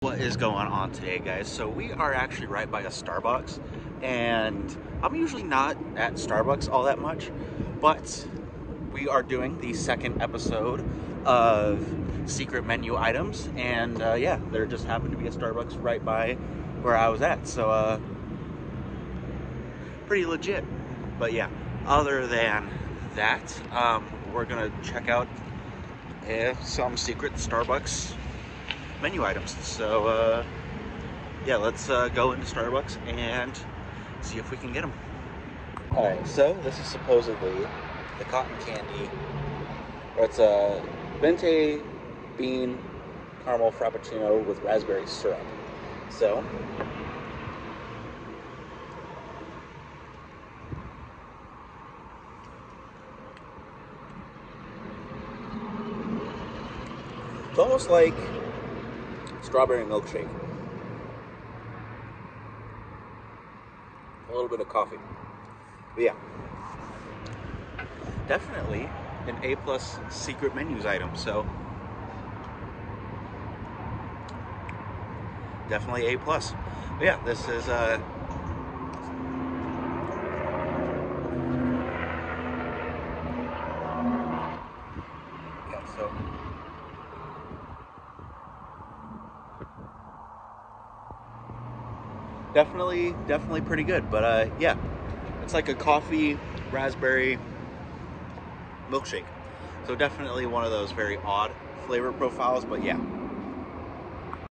What is going on today, guys? So we are actually right by a Starbucks, and I'm usually not at Starbucks all that much, but we are doing the second episode of secret menu items, and uh, yeah, there just happened to be a Starbucks right by where I was at, so uh, pretty legit. But yeah, other than that, um, we're gonna check out uh, some secret Starbucks menu items. So uh, yeah, let's uh, go into Starbucks and see if we can get them. All right, so this is supposedly the cotton candy. Or it's a venti bean caramel frappuccino with raspberry syrup. So. It's almost like strawberry milkshake. A little bit of coffee. But yeah. Definitely an A plus secret menus item, so definitely A plus. But yeah, this is uh yeah, so definitely definitely pretty good but uh yeah. It's like a coffee raspberry milkshake. So definitely one of those very odd flavor profiles but yeah